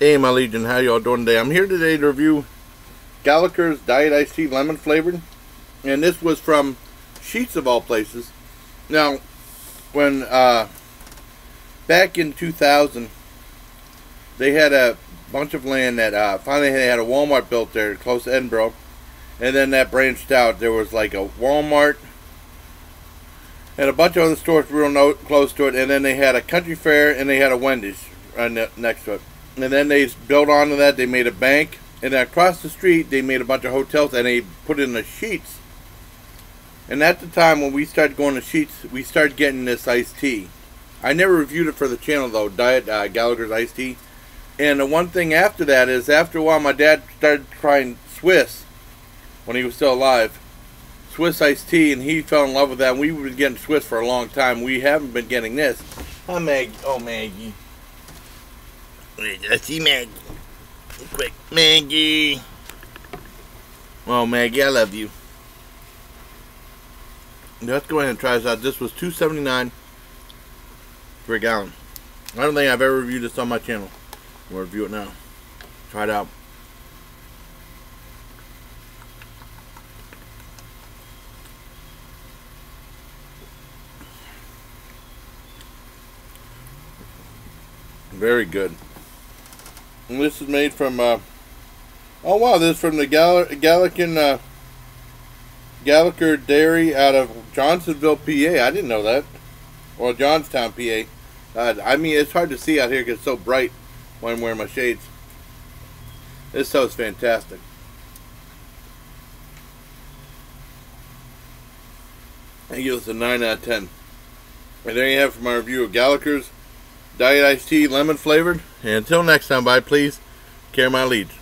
Hey my Legion, how y'all doing today? I'm here today to review Galliker's Diet Iced Tea Lemon Flavored. And this was from Sheetz of all places. Now, when, uh, back in 2000, they had a bunch of land that, uh, finally they had a Walmart built there close to Edinburgh. And then that branched out. There was like a Walmart and a bunch of other stores real no close to it. And then they had a Country Fair and they had a Wendy's right next to it and then they built onto that. They made a bank, and then across the street they made a bunch of hotels, and they put in the Sheetz. And at the time when we started going to Sheetz, we started getting this iced tea. I never reviewed it for the channel though, Diet uh, Galliker's iced tea. And the one thing after that is, after a while, my dad started trying Swiss when he was still alive. Swiss iced tea, and he fell in love with that. And we've been getting Swiss for a long time. We haven't been getting this. Hi, Maggie. Oh, Maggie. Let's see Maggie. Quick, Maggie. Well, Maggie, I love you. Let's go ahead and try this out. This was two seventy nine for a gallon. I don't think I've ever reviewed this on my channel. We'll review it now. Try it out. Very good. And this is made from, uh, oh wow, this is from the Gal Gallican, uh, Galliker Dairy out of Johnsonville, PA. I didn't know that. Or Johnstown, PA. Uh, I mean, it's hard to see out here because it's so bright when I'm wearing my shades. This is fantastic. I give this a 9 out of 10. And there you have it from my review of Galliker's Diet Iced Tea Lemon Flavored. And until next time, bye, please. Care my leads.